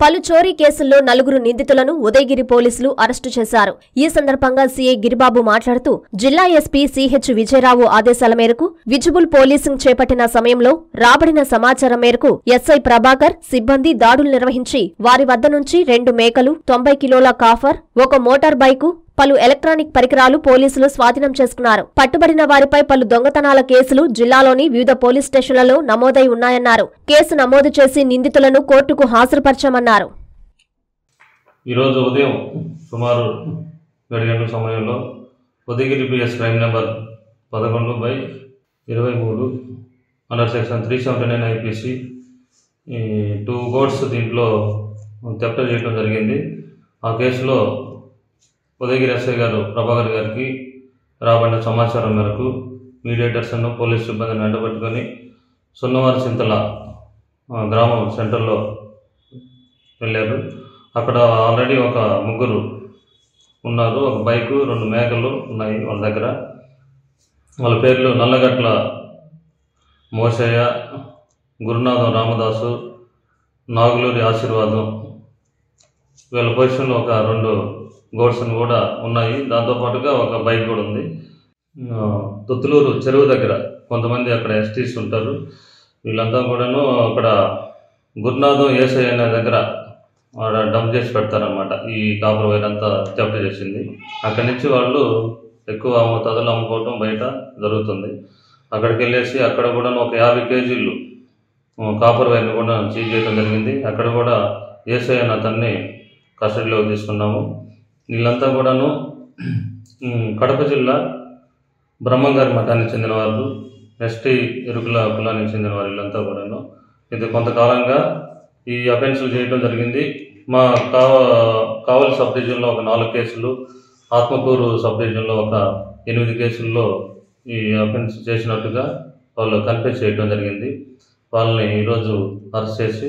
పలు చోరీ కేసుల్లో నలుగురు నిందితులను ఉదయగిరి పోలీసులు అరెస్టు చేశారు. ఈ సందర్భంగా సీఐ గిరిబాబు మాట్లాడుతూ జిల్లా ఎస్పీ సిహెచ్ విజయరావు ఆదేశాల మేరకు విజిబుల్ పోలీసింగ్ చేపట్టిన సమయంలో రాబడిన సమాచారం మేరకు ఎస్ఐ ప్రభాకర్ సిబ్బంది దాడులు నిర్వహించి వారి వద్ద నుంచి రెండు మేకలు తొంభై కిలోల కాఫర్ ఒక మోటార్ బైకు పలు ఎలక్ట్రానిక్ పరికరాలు పోలీసులు స్వాధీనం చేసుకున్నారు. పట్టుబడిన వారిపై పలు దొంగతనాల కేసులు జిల్లాలోని వివిధ పోలీస్ స్టేషన్లలో నమోదై ఉన్నాయన్నారు. కేసు నమోదు చేసి నిందితులను కోర్టుకు హాజరుపరచామన్నారు. ఈరోజు ఉదయం సుమారు ఏడు గంటల సమయంలో ఉదయగిరి పిఎస్ క్రైమ్ నెంబర్ పదకొండు బై ఇరవై మూడు under section three seventy nine IPC to courts దీంట్లో తెప్ప చేయడం జరిగింది. ఆ కేసులో ఉదయగిరి ఎస్ఐ గారు ప్రభాకర్ గారికి రాబడిన సమాచారం మేరకు మీడియేటర్స్ను పోలీస్ సిబ్బందిని వెంటబెట్టుకొని సున్నవారి చింతల గ్రామం సెంటర్లో వెళ్ళారు. అక్కడ ఆల్రెడీ ఒక ముగ్గురు ఉన్నారు. ఒక బైకు రెండు మేకలు ఉన్నాయి వాళ్ళ దగ్గర. వాళ్ళ పేర్లు నల్లగట్ల మోసయ్య గురునాథం రామదాసు నాగులూరి ఆశీర్వాదం. వీళ్ళ పొజిషన్లో ఒక రెండు గోడ్స్ని కూడా ఉన్నాయి. దాంతోపాటుగా ఒక బైక్ కూడా ఉంది. ఆ, తొత్తులూరు చెరువు దగ్గర కొంతమంది అక్కడ ఎస్టీస్ ఉంటారు. వీళ్ళంతా కూడాను అక్కడ గురునాథం ఏసై అనే దగ్గర ఆడ డంప్ చేసి పెడతారనమాట ఈ కాపర్ వైర్ అంతా థెఫ్ట్ చేసింది. అక్కడి నుంచి వాళ్ళు ఎక్కువ మోతాదులో అమ్ముకోవటం బయట జరుగుతుంది. అక్కడికి వెళ్ళేసి అక్కడ కూడా ఒక యాభై కేజీలు కాపర్ వైర్ని కూడా సీజ్ చేయడం జరిగింది. అక్కడ కూడా ఏసఐ అన్న అతన్ని కస్టడీలో తీసుకున్నాము. వీళ్ళంతా కూడాను కడప జిల్లా బ్రహ్మంగారి మఠానికి చెందిన వాళ్ళు ఎస్టీ ఎరుకుల కులానికి చెందిన వారు వీళ్ళంతా కూడాను. ఇది కొంతకాలంగా ఈ అఫెన్సులు చేయడం జరిగింది. మా కావ కావలి సబ్ డివిజన్లో ఒక నాలుగు కేసులు ఆత్మకూరు సబ్ డివిజన్లో ఒక ఎనిమిది కేసుల్లో ఈ అఫెన్స్ చేసినట్టుగా వాళ్ళు కన్ఫ్యూజ్ చేయడం జరిగింది. వాళ్ళని ఈరోజు అరెస్ట్ చేసి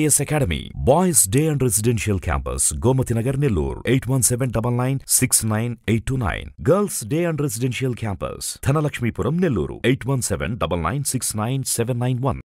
IAS academy boys day and residential campus Gomathi Nagar Nellore eight one seven double nine six nine eight two nine girls day and residential campus Dhanalakshmipuram Nellore eight one seven double nine six nine seven nine one